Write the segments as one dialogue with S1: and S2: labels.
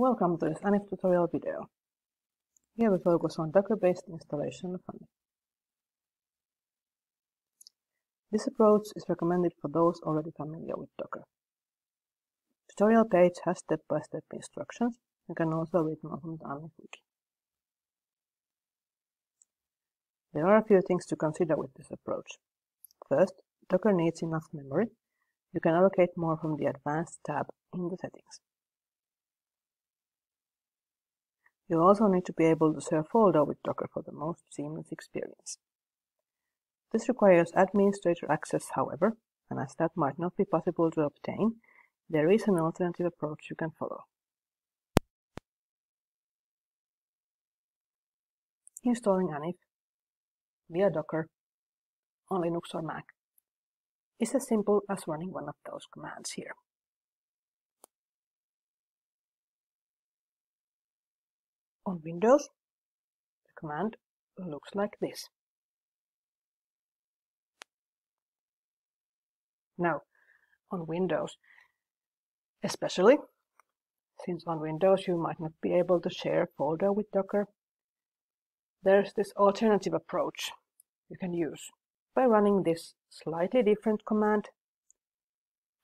S1: Welcome to this Annif tutorial video. Here we focus on Docker-based installation of Annif. This approach is recommended for those already familiar with Docker. Tutorial page has step-by-step -step instructions. You can also read more from the Annif wiki. There are a few things to consider with this approach. First, Docker needs enough memory. You can allocate more from the Advanced tab in the settings. You also need to be able to share a folder with Docker for the most seamless experience. This requires administrator access, however, and as that might not be possible to obtain, there is an alternative approach you can follow. Installing Annif via Docker on Linux or Mac is as simple as running one of those commands here. On Windows, the command looks like this. Now, on Windows, especially, since on Windows you might not be able to share a folder with Docker, there's this alternative approach you can use by running this slightly different command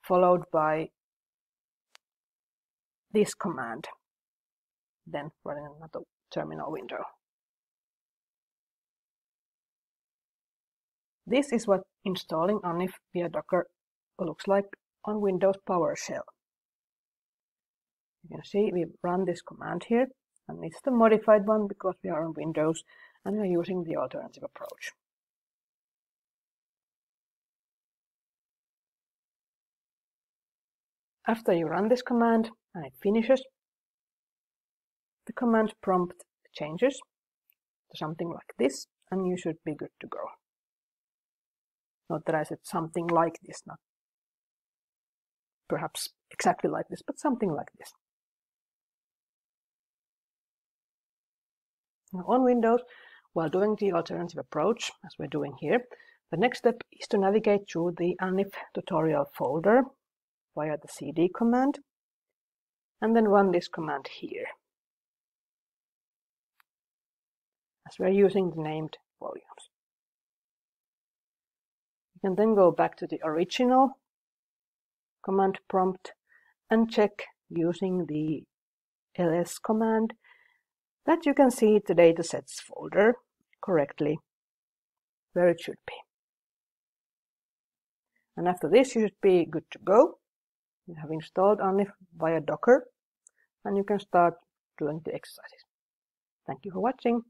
S1: followed by this command then running another terminal window. This is what installing Annif via Docker looks like on Windows PowerShell. You can see we run this command here, and it's the modified one because we are on Windows and we are using the alternative approach. After you run this command and it finishes, the command prompt changes to something like this, and you should be good to go. Not that I said something like this, not perhaps exactly like this, but something like this. Now on Windows, while doing the alternative approach, as we're doing here, the next step is to navigate through the Annif tutorial folder via the cd command, and then run this command here. As we're using the named volumes. You can then go back to the original command prompt and check using the ls command that you can see the datasets folder correctly where it should be. And after this, you should be good to go. You have installed Annif via Docker, and you can start doing the exercises. Thank you for watching.